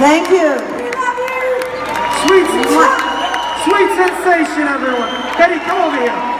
Thank you. We love you. Sweet, sweet sensation, everyone. Betty, come over here.